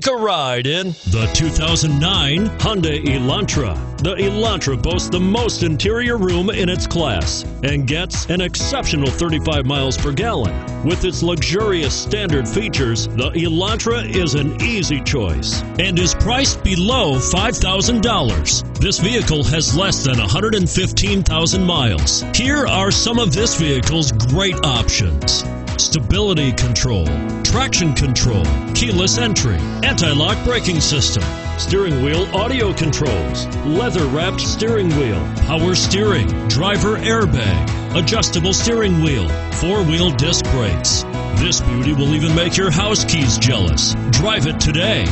Take a ride in the 2009 Hyundai Elantra. The Elantra boasts the most interior room in its class and gets an exceptional 35 miles per gallon. With its luxurious standard features, the Elantra is an easy choice and is priced below $5,000. This vehicle has less than 115,000 miles. Here are some of this vehicle's great options stability control, traction control, keyless entry, anti lock braking system, steering wheel audio controls, leather wrapped steering wheel, power steering, driver airbag, adjustable steering wheel, four wheel disc brakes. This beauty will even make your house keys jealous. Drive it today.